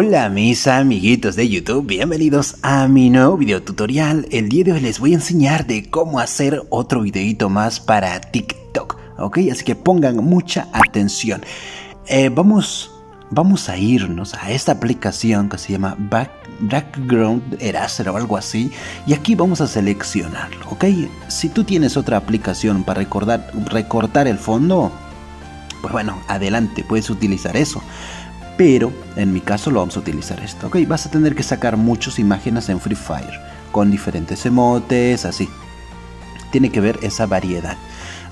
Hola mis amiguitos de YouTube, bienvenidos a mi nuevo video tutorial. El día de hoy les voy a enseñar de cómo hacer otro videito más para TikTok, ¿ok? Así que pongan mucha atención. Eh, vamos, vamos a irnos a esta aplicación que se llama Background Eraser o algo así. Y aquí vamos a seleccionarlo, ¿ok? Si tú tienes otra aplicación para recordar, recortar el fondo, pues bueno, adelante, puedes utilizar eso. Pero en mi caso lo vamos a utilizar esto, ¿ok? Vas a tener que sacar muchas imágenes en Free Fire, con diferentes emotes, así. Tiene que ver esa variedad.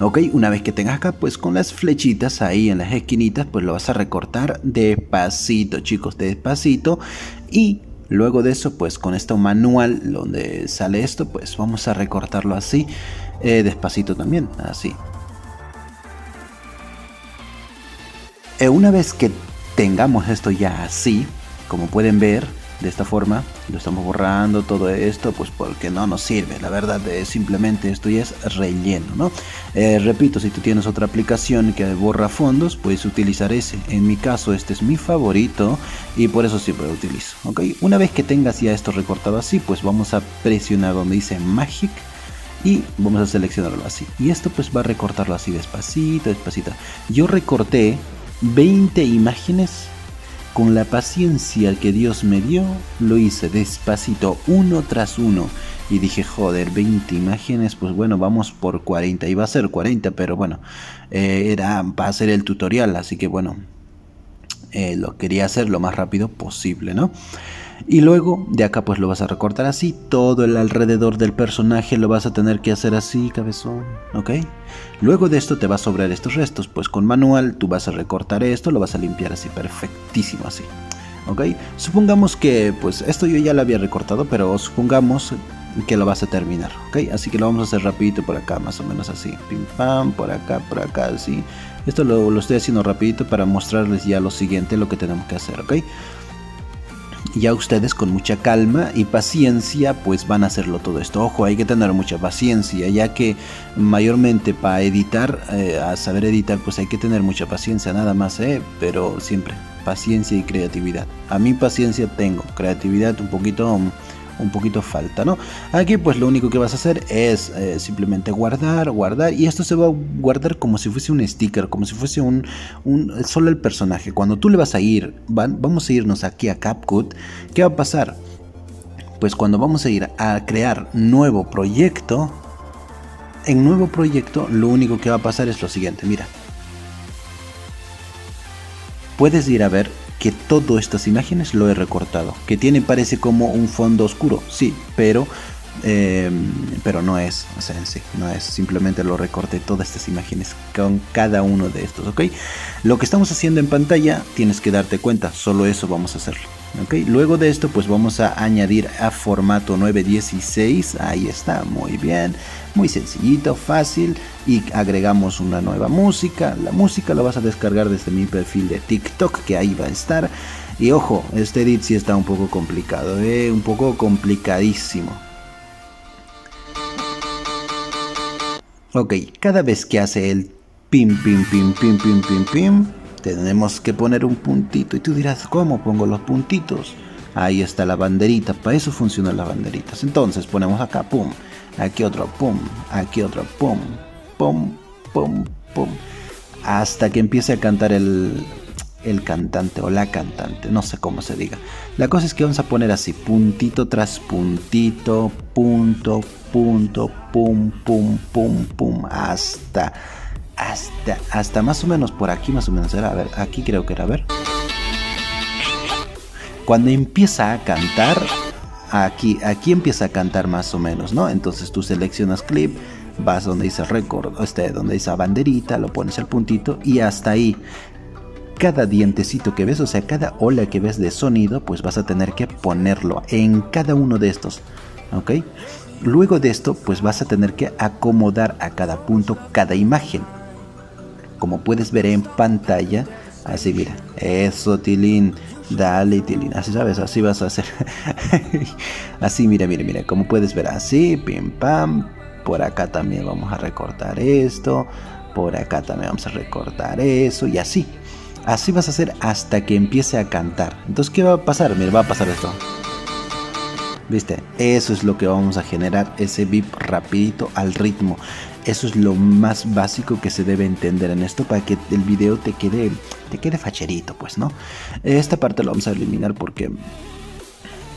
Ok, una vez que tengas acá, pues con las flechitas ahí en las esquinitas, pues lo vas a recortar despacito, chicos, despacito. Y luego de eso, pues con este manual donde sale esto, pues vamos a recortarlo así, eh, despacito también, así. Eh, una vez que tengamos esto ya así, como pueden ver, de esta forma, lo estamos borrando todo esto, pues porque no nos sirve, la verdad es simplemente esto ya es relleno, ¿no? Eh, repito, si tú tienes otra aplicación que borra fondos, puedes utilizar ese, en mi caso este es mi favorito y por eso siempre lo utilizo, ¿ok? Una vez que tengas ya esto recortado así, pues vamos a presionar donde dice Magic, y vamos a seleccionarlo así. Y esto pues va a recortarlo así despacito, despacito. Yo recorté 20 imágenes. Con la paciencia que Dios me dio, lo hice despacito, uno tras uno. Y dije, joder, 20 imágenes, pues bueno, vamos por 40. Iba a ser 40, pero bueno, eh, era para hacer el tutorial, así que bueno, eh, lo quería hacer lo más rápido posible, ¿no? Y luego de acá pues lo vas a recortar así, todo el alrededor del personaje lo vas a tener que hacer así, cabezón, ¿ok? Luego de esto te va a sobrar estos restos, pues con manual tú vas a recortar esto, lo vas a limpiar así, perfectísimo así, ¿ok? Supongamos que pues esto yo ya lo había recortado, pero supongamos que lo vas a terminar, ¿ok? Así que lo vamos a hacer rapidito por acá, más o menos así, pim pam, por acá, por acá, así. Esto lo, lo estoy haciendo rapidito para mostrarles ya lo siguiente, lo que tenemos que hacer, ¿ok? ya ustedes con mucha calma y paciencia pues van a hacerlo todo esto. Ojo, hay que tener mucha paciencia, ya que mayormente para editar, eh, a saber editar pues hay que tener mucha paciencia nada más, ¿eh? pero siempre paciencia y creatividad. A mí paciencia tengo, creatividad un poquito un poquito falta, ¿no? Aquí pues lo único que vas a hacer es eh, simplemente guardar, guardar y esto se va a guardar como si fuese un sticker, como si fuese un, solo el personaje. Cuando tú le vas a ir, vamos a irnos aquí a CapCut, ¿qué va a pasar? Pues cuando vamos a ir a crear nuevo proyecto, en nuevo proyecto lo único que va a pasar es lo siguiente, mira. Puedes ir a ver que todas estas imágenes lo he recortado. Que tiene parece como un fondo oscuro, sí, pero eh, pero no es, o sea, no es, simplemente lo recorté todas estas imágenes con cada uno de estos, ¿ok? Lo que estamos haciendo en pantalla, tienes que darte cuenta, solo eso vamos a hacerlo, ¿ok? Luego de esto, pues vamos a añadir a formato 916, ahí está, muy bien, muy sencillito, fácil, y agregamos una nueva música, la música la vas a descargar desde mi perfil de TikTok, que ahí va a estar, y ojo, este edit sí está un poco complicado, ¿eh? un poco complicadísimo, Ok, cada vez que hace el pim, pim, pim, pim, pim, pim, pim, tenemos que poner un puntito. Y tú dirás, ¿cómo pongo los puntitos? Ahí está la banderita, para eso funcionan las banderitas. Entonces ponemos acá, pum, aquí otro, pum, aquí otro, pum, pum, pum, pum, hasta que empiece a cantar el, el cantante o la cantante, no sé cómo se diga. La cosa es que vamos a poner así, puntito tras puntito, punto, punto, pum, pum, pum, pum, hasta, hasta, hasta más o menos por aquí, más o menos era, a ver, aquí creo que era, a ver. Cuando empieza a cantar, aquí, aquí empieza a cantar más o menos, ¿no? Entonces tú seleccionas clip, vas donde dice record, este, donde dice banderita, lo pones el puntito y hasta ahí cada dientecito que ves, o sea, cada ola que ves de sonido, pues vas a tener que ponerlo en cada uno de estos, ¿ok? Luego de esto, pues vas a tener que acomodar a cada punto cada imagen. Como puedes ver en pantalla, así mira, eso Tilín, dale Tilín, así sabes, así vas a hacer. así mira, mira, mira, como puedes ver, así, pim pam, por acá también vamos a recortar esto, por acá también vamos a recortar eso y así. Así vas a hacer hasta que empiece a cantar. Entonces, ¿qué va a pasar? Mira, va a pasar esto. ¿Viste? Eso es lo que vamos a generar, ese beep rapidito al ritmo. Eso es lo más básico que se debe entender en esto para que el video te quede, te quede facherito, pues, ¿no? Esta parte lo vamos a eliminar porque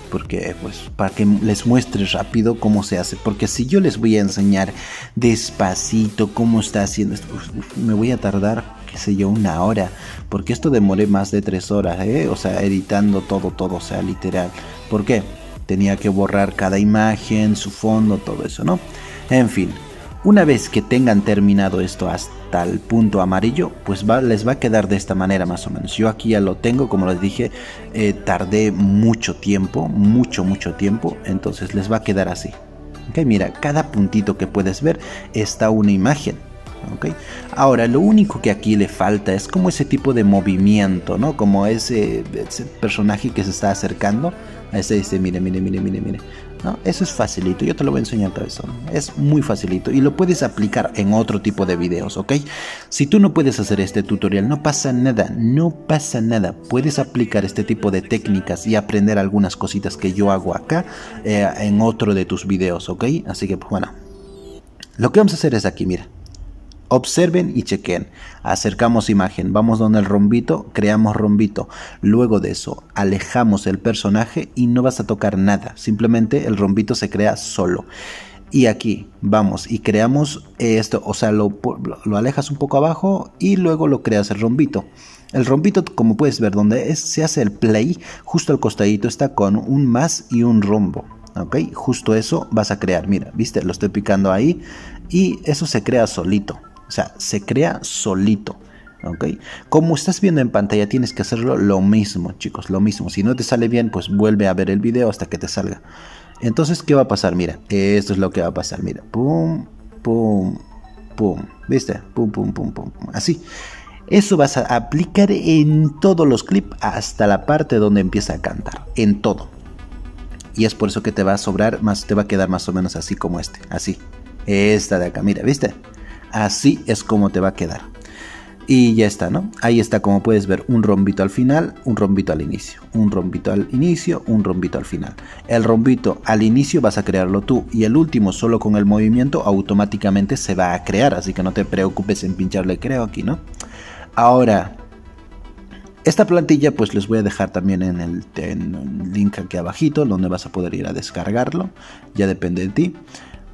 porque pues para que les muestre rápido cómo se hace porque si yo les voy a enseñar despacito cómo está haciendo esto me voy a tardar qué sé yo una hora porque esto demoré más de tres horas ¿eh? o sea editando todo todo o sea literal ¿por qué? Tenía que borrar cada imagen su fondo todo eso no en fin una vez que tengan terminado esto hasta el punto amarillo, pues les va a quedar de esta manera más o menos. Yo aquí ya lo tengo, como les dije, eh, tardé mucho tiempo, mucho, mucho tiempo, entonces les va a quedar así. Ok, mira, cada puntito que puedes ver está una imagen. Okay. Ahora, lo único que aquí le falta es como ese tipo de movimiento, ¿no? Como ese personaje que se está acercando. A ese dice, mire, mire, mire, mire, mire. Eso es facilito, yo te lo voy a enseñar eso. Es muy facilito y lo puedes aplicar en otro tipo de videos, ¿ok? Si tú no puedes hacer este tutorial, no pasa nada, no pasa nada. Puedes aplicar este tipo de técnicas y aprender algunas cositas que yo hago acá eh, en otro de tus videos, ¿ok? Así que, pues, bueno, lo que vamos a hacer es aquí, mira. Observen y chequen. Acercamos imagen, vamos donde el rombito, creamos rombito. Luego de eso, alejamos el personaje y no vas a tocar nada. Simplemente el rombito se crea solo. Y aquí vamos y creamos esto, o sea, lo, alejas un poco abajo y luego lo creas el rombito. El rombito, como puedes ver, donde se hace el play, justo al costadito está con un más y un rombo. ¿Ok? Justo eso vas a crear. Mira, viste, lo estoy picando ahí y eso se crea solito. O sea, se crea solito. ¿ok? Como estás viendo en pantalla, tienes que hacerlo lo mismo, chicos, lo mismo. Si no te sale bien, pues vuelve a ver el video hasta que te salga. Entonces, ¿qué va a pasar? Mira, esto es lo que va a pasar. Mira, pum, pum, pum. ¿Viste? Pum, pum, pum, pum. Así. Eso vas a aplicar en todos los clips hasta la parte donde empieza a cantar. En todo. Y es por eso que te va a sobrar, más te va a quedar más o menos así como este. Así. Esta de acá, mira, ¿viste? Así es como te va a quedar. Y ya está, ¿no? Ahí está, como puedes ver, un rombito al final, un rombito al inicio, un rombito al inicio, un rombito al final. El rombito al inicio vas a crearlo tú y el último solo con el movimiento automáticamente se va a crear, así que no te preocupes en pincharle creo aquí, ¿no? Ahora, esta plantilla pues les voy a dejar también en el, en el link aquí abajito donde vas a poder ir a descargarlo, ya depende de ti.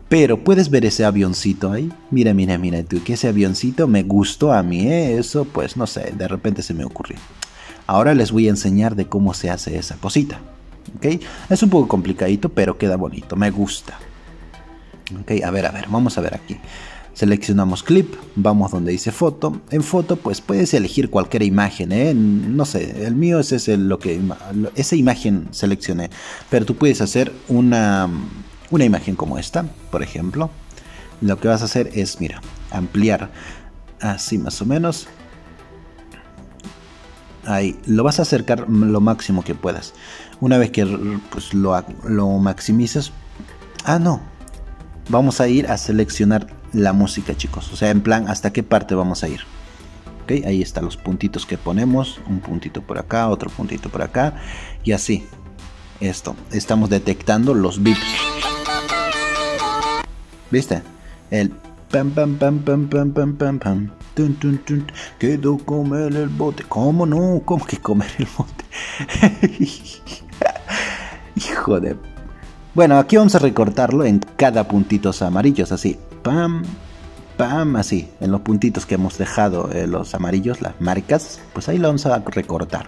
Pero puedes ver ese avioncito ahí. Mira, mira, mira tú, que ese avioncito me gustó a mí, ¿eh? Eso, pues no sé, de repente se me ocurrió. Ahora les voy a enseñar de cómo se hace esa cosita. ¿Ok? Es un poco complicadito, pero queda bonito, me gusta. Ok, a ver, a ver, vamos a ver aquí. Seleccionamos clip, vamos donde dice foto. En foto, pues puedes elegir cualquier imagen, ¿eh? No sé, el mío es ese, lo que, esa imagen seleccioné. Pero tú puedes hacer una una imagen como esta, por ejemplo, lo que vas a hacer es, mira, ampliar así más o menos. Ahí, lo vas a acercar lo máximo que puedas. Una vez que pues, lo, lo maximices, ah, no, vamos a ir a seleccionar la música, chicos. O sea, en plan, ¿hasta qué parte vamos a ir? Ok, ahí están los puntitos que ponemos. Un puntito por acá, otro puntito por acá. Y así. Esto. Estamos detectando los bips. ¿Viste? El pam pam pam pam pam pam pam pam. Tun, tun, tun. Comer el bote. ¿Cómo no? ¿Cómo que comer el bote? Hijo de. Bueno, aquí vamos a recortarlo en cada puntitos amarillos, así. Pam, pam, así. En los puntitos que hemos dejado eh, los amarillos, las marcas, pues ahí lo vamos a recortar.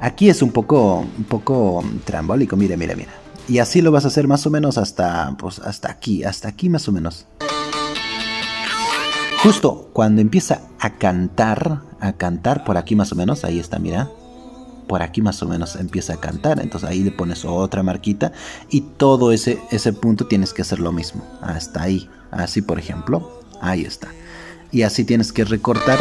Aquí es un poco, un poco trambólico. Mire, mire, mire. Y así lo vas a hacer más o menos hasta, pues, hasta aquí, hasta aquí más o menos. Justo cuando empieza a cantar, a cantar por aquí más o menos, ahí está, mira. Por aquí más o menos empieza a cantar, entonces ahí le pones otra marquita y todo ese, ese punto tienes que hacer lo mismo, hasta ahí, así por ejemplo, ahí está. Y así tienes que recortar.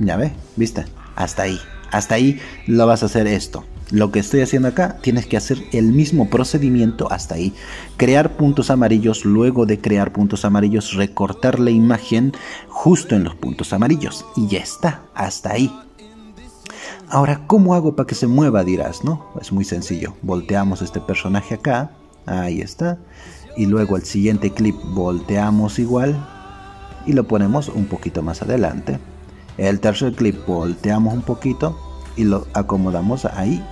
Ya ve, viste, hasta ahí, hasta ahí lo vas a hacer esto Lo que estoy haciendo acá, tienes que hacer el mismo procedimiento hasta ahí. Crear puntos amarillos, luego de crear puntos amarillos, recortar la imagen justo en los puntos amarillos. Y ya está, hasta ahí. Ahora, ¿cómo hago para que se mueva? Dirás, ¿no? Es muy sencillo. Volteamos este personaje acá. Ahí está. Y luego el siguiente clip volteamos igual. Y lo ponemos un poquito más adelante. El tercer clip volteamos un poquito y lo acomodamos ahí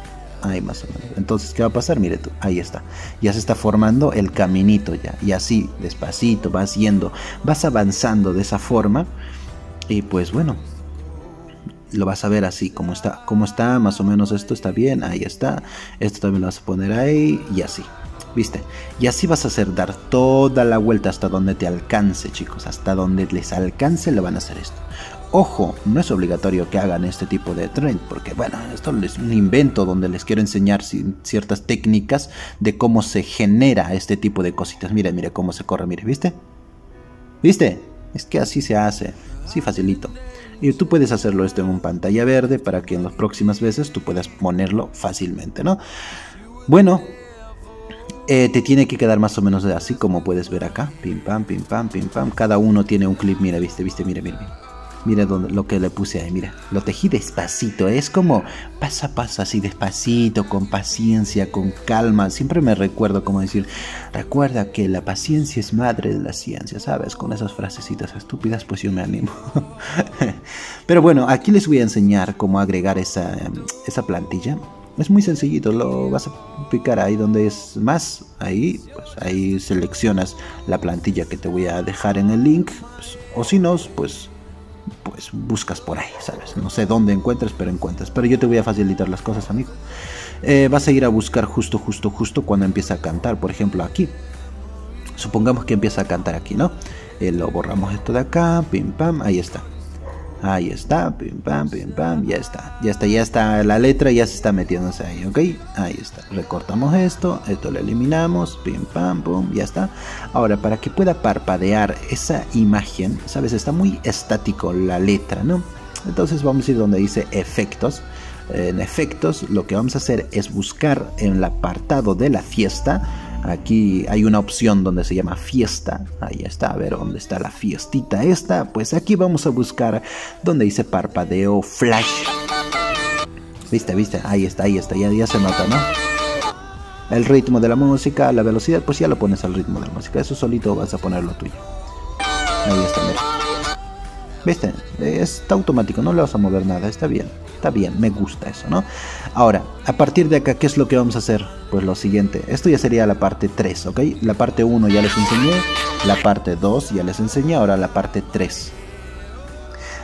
ahí más o menos. Entonces, ¿qué va a pasar? Mire tú, ahí está. Ya se está formando el caminito ya. Y así, despacito, vas yendo, vas avanzando de esa forma. Y pues bueno, lo vas a ver así, como está, como está, más o menos esto está bien, ahí está. Esto también lo vas a poner ahí y así. ¿Viste? Y así vas a hacer dar toda la vuelta hasta donde te alcance, chicos. Hasta donde les alcance lo van a hacer esto. Ojo, no es obligatorio que hagan este tipo de trend, porque bueno, esto es un invento donde les quiero enseñar ciertas técnicas de cómo se genera este tipo de cositas. Mire, mire cómo se corre, mire, ¿viste? ¿Viste? Es que así se hace, sí facilito. Y tú puedes hacerlo esto en un pantalla verde para que en las próximas veces tú puedas ponerlo fácilmente, ¿no? Bueno, eh, te tiene que quedar más o menos así como puedes ver acá. Pim pam, pim pam, pim pam. Cada uno tiene un clip, mira, viste, viste, mira, mira. mira. Mira lo que le puse ahí, mira. Lo tejí despacito. Es como paso a paso, así despacito, con paciencia, con calma. Siempre me recuerdo como decir, recuerda que la paciencia es madre de la ciencia, ¿sabes? Con esas frasecitas estúpidas, pues yo me animo. Pero bueno, aquí les voy a enseñar cómo agregar esa, esa plantilla. Es muy sencillito, lo vas a picar ahí donde es más, ahí, pues ahí seleccionas la plantilla que te voy a dejar en el link, pues, o si no, pues pues buscas por ahí, ¿sabes? No sé dónde encuentres, pero encuentras. Pero yo te voy a facilitar las cosas, amigo. Eh, vas a ir a buscar justo, justo, justo cuando empieza a cantar. Por ejemplo, aquí. Supongamos que empieza a cantar aquí, ¿no? Eh, lo borramos esto de acá, pim pam, ahí está. Ahí está, pim pam, pim pam, ya está. Ya está, ya está la letra, ya se está metiéndose ahí, ¿ok? Ahí está. Recortamos esto, esto lo eliminamos, pim pam, pum, ya está. Ahora, para que pueda parpadear esa imagen, ¿sabes? Está muy estático la letra, ¿no? Entonces vamos a ir donde dice efectos. En efectos, lo que vamos a hacer es buscar en el apartado de la fiesta Aquí hay una opción donde se llama fiesta. Ahí está, a ver dónde está la fiestita esta. Pues aquí vamos a buscar donde dice parpadeo flash. Viste, viste, ahí está, ahí está, ya, ya se nota, ¿no? El ritmo de la música, la velocidad, pues ya lo pones al ritmo de la música. Eso solito vas a ponerlo tuyo. Ahí está, mira. ¿Viste? Está automático, no le vas a mover nada, está bien está bien, me gusta eso, ¿no? Ahora, a partir de acá, ¿qué es lo que vamos a hacer? Pues lo siguiente, esto ya sería la parte 3, ¿ok? La parte 1 ya les enseñé, la parte 2 ya les enseñé, ahora la parte 3.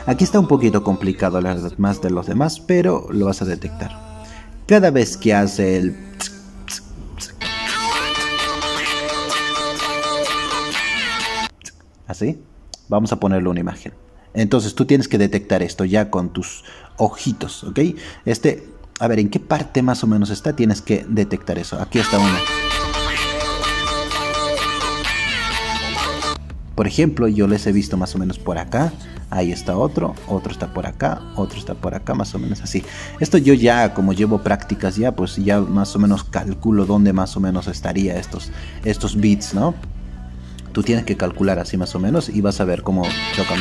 Aquí está un poquito complicado las más de los demás, pero lo vas a detectar. Cada vez que hace el... Así, vamos a ponerle una imagen. Entonces tú tienes que detectar esto ya con tus ojitos, ¿ok? Este, a ver, ¿en qué parte más o menos está? Tienes que detectar eso. Aquí está uno. Por ejemplo, yo les he visto más o menos por acá. Ahí está otro, otro está por acá, otro está por acá, más o menos así. Esto yo ya, como llevo prácticas ya, pues ya más o menos calculo dónde más o menos estaría estos, estos bits, ¿no? Tú tienes que calcular así más o menos y vas a ver cómo chocan.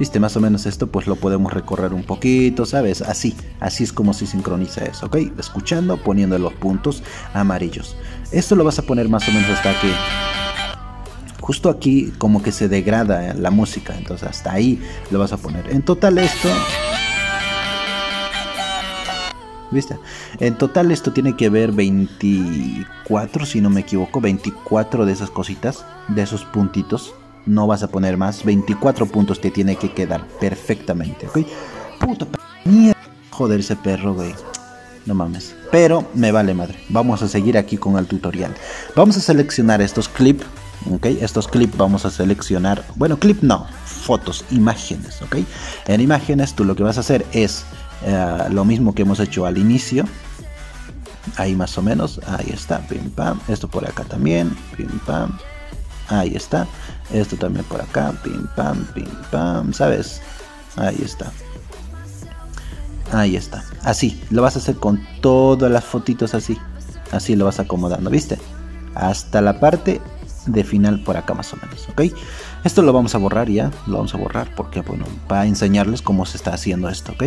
Viste, más o menos esto pues lo podemos recorrer un poquito, ¿sabes? Así, así es como se sincroniza eso, ¿ok? Escuchando, poniendo los puntos amarillos. Esto lo vas a poner más o menos hasta aquí. Justo aquí como que se degrada la música, entonces hasta ahí lo vas a poner. En total esto... ¿Viste? En total esto tiene que ver 24, si no me equivoco, 24 de esas cositas, de esos puntitos no vas a poner más. 24 puntos te tiene que quedar perfectamente, ¿ok? Puta mierda. Joder, ese perro, güey. No mames. Pero me vale madre. Vamos a seguir aquí con el tutorial. Vamos a seleccionar estos clips. ¿ok? Estos clips vamos a seleccionar. Bueno, clip no. Fotos, imágenes, ¿ok? En imágenes tú lo que vas a hacer es eh, lo mismo que hemos hecho al inicio. Ahí más o menos. Ahí está. Pim pam. Esto por acá también. Pim pam. Ahí está. Esto también por acá. Pim, pam, pim, pam. ¿Sabes? Ahí está. Ahí está. Así, lo vas a hacer con todas las fotitos así. Así lo vas acomodando, ¿viste? Hasta la parte de final por acá más o menos, ¿ok? Esto lo vamos a borrar ya, lo vamos a borrar porque, bueno, para enseñarles cómo se está haciendo esto, ¿ok?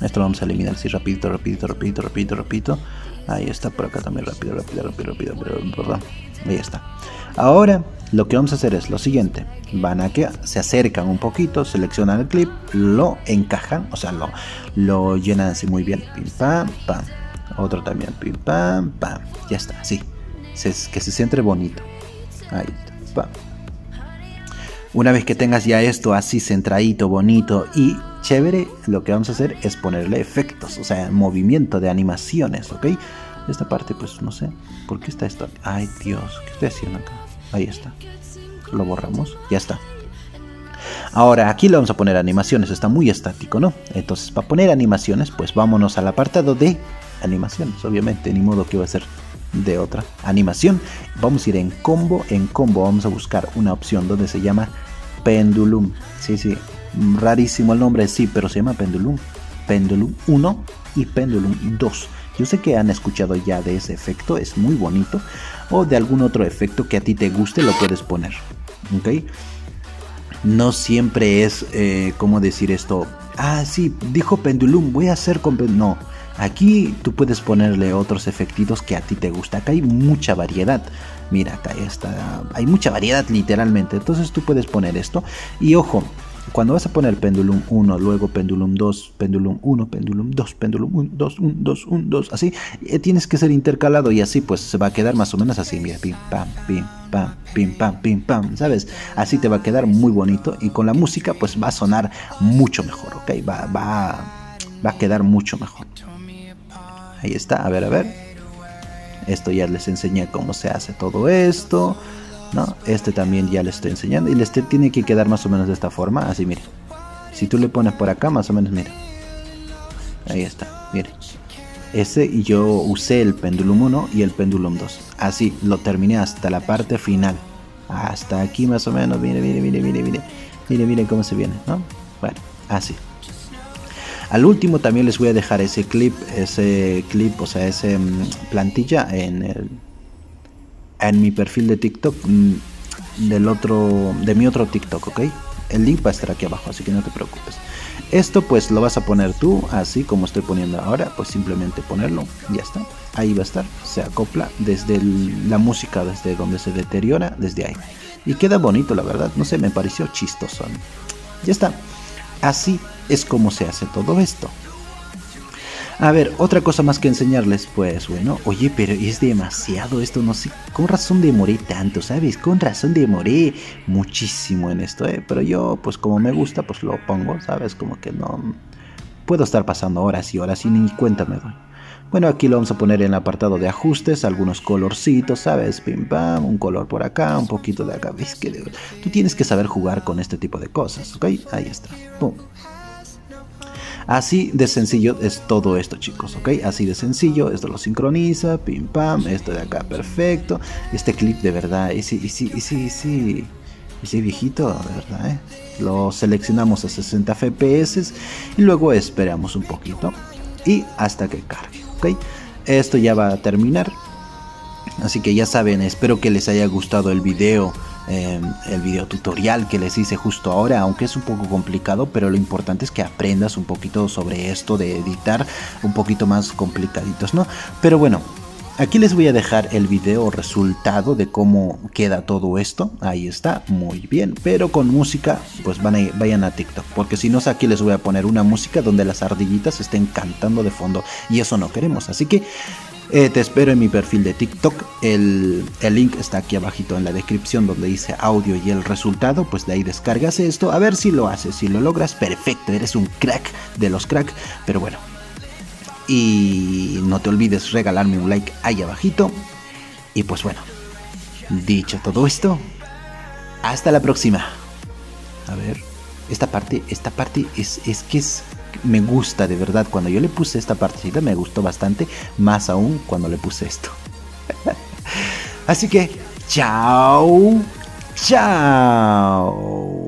Esto lo vamos a eliminar así rapidito, rapidito, rapidito, rapidito, rapidito. Ahí está, por acá también rápido, rápido, rápido, rápido, rápido, Ahí está. Ahora lo que vamos a hacer es lo siguiente. Van a que se acercan un poquito, seleccionan el clip, lo encajan, o sea, lo, lo llenan así muy bien. Pim, pam, pam. Otro también. Pim, pam, pam. Ya está, así. que se centre bonito. Ahí está. Pam. Una vez que tengas ya esto así centradito, bonito y chévere, lo que vamos a hacer es ponerle efectos, o sea, movimiento de animaciones, ¿ok? Esta parte, pues no sé, ¿por qué está esto? Ay Dios, ¿qué estoy haciendo acá? Ahí está. Lo borramos, ya está. Ahora aquí le vamos a poner animaciones, está muy estático, ¿no? Entonces para poner animaciones, pues vámonos al apartado de animaciones, obviamente, ni modo que va a ser de otra animación. Vamos a ir en combo, en combo vamos a buscar una opción donde se llama Pendulum. Sí, sí, rarísimo el nombre, sí, pero se llama Pendulum. Pendulum 1 y Pendulum 2. Yo sé que han escuchado ya de ese efecto, es muy bonito. O de algún otro efecto que a ti te guste, lo puedes poner. ¿Ok? No siempre es, eh, ¿cómo decir esto? Ah, sí, dijo Pendulum, voy a hacer con... No, Aquí tú puedes ponerle otros efectitos que a ti te gusta. Acá hay mucha variedad. Mira, acá está. Hay mucha variedad literalmente. Entonces tú puedes poner esto. Y ojo, cuando vas a poner pendulum 1, luego pendulum 2, pendulum 1, pendulum 2, pendulum 1, 2, 1, 2, 1, 2, así, eh, tienes que ser intercalado y así pues se va a quedar más o menos así, mira, pim, pam, pim, pam, pim, pam, pim, pam, ¿sabes? Así te va a quedar muy bonito y con la música pues va a sonar mucho mejor, ¿ok? Va, va, va a quedar mucho mejor. Ahí está, a ver, a ver. Esto ya les enseñé cómo se hace todo esto. ¿no? Este también ya les estoy enseñando. Y este tiene que quedar más o menos de esta forma. Así, mire. Si tú le pones por acá, más o menos, mira. Ahí está, mire. Ese y yo usé el pendulum 1 y el pendulum 2. Así lo terminé hasta la parte final. Hasta aquí más o menos. Mire, mire, mire, mire, mire. Mire, mire cómo se viene, ¿no? Bueno, así. Al último también les voy a dejar ese clip, ese clip, o sea, ese mm, plantilla en el, en mi perfil de TikTok mm, del otro, de mi otro TikTok, ¿ok? El link va a estar aquí abajo, así que no te preocupes. Esto pues lo vas a poner tú, así como estoy poniendo ahora, pues simplemente ponerlo, ya está. Ahí va a estar, se acopla desde la música, desde donde se deteriora, desde ahí. Y queda bonito, la verdad, no sé, me pareció chistoso. Ya está. Así es como se hace todo esto. A ver, otra cosa más que enseñarles, pues bueno, oye, pero es demasiado esto, no sé, con razón demoré tanto, ¿sabes? Con razón demoré muchísimo en esto, ¿eh? Pero yo, pues como me gusta, pues lo pongo, ¿sabes? Como que no... Puedo estar pasando horas y horas y ni cuenta me doy. Bueno, aquí lo vamos a poner en el apartado de ajustes, algunos colorcitos, ¿sabes? Pim pam, un color por acá, un poquito de acá. ¿Ves que tú tienes que saber jugar con este tipo de cosas, ¿ok? Ahí está. Pum. Así de sencillo es todo esto, chicos, ¿ok? Así de sencillo, esto lo sincroniza, pim pam, esto de acá, perfecto. Este clip de verdad, y sí, y sí, y sí, sí, y sí, viejito, de verdad, ¿eh? Lo seleccionamos a 60 FPS y luego esperamos un poquito y hasta que cargue. Esto ya va a terminar. Así que ya saben, espero que les haya gustado el video. Em, el video tutorial que les hice justo ahora, aunque es un poco complicado, pero lo importante es que aprendas un poquito sobre esto de editar un poquito más complicaditos, ¿no? Pero bueno, Aquí les voy a dejar el video resultado de cómo queda todo esto. Ahí está, muy bien. Pero con música, pues van a, vayan a TikTok. Porque si no, aquí les voy a poner una música donde las ardillitas estén cantando de fondo. Y eso no queremos. Así que eh, te espero en mi perfil de TikTok. El, el, link está aquí abajito en la descripción donde dice audio y el resultado. Pues de ahí descargas esto. A ver si lo haces. Si lo logras, perfecto. Eres un crack de los crack. Pero bueno, y no te olvides regalarme un like ahí abajito. Y pues bueno, dicho todo esto, hasta la próxima. A ver, esta parte, esta parte es, es que es, me gusta de verdad. Cuando yo le puse esta partecita me gustó bastante, más aún cuando le puse esto. Así que, chao, chao.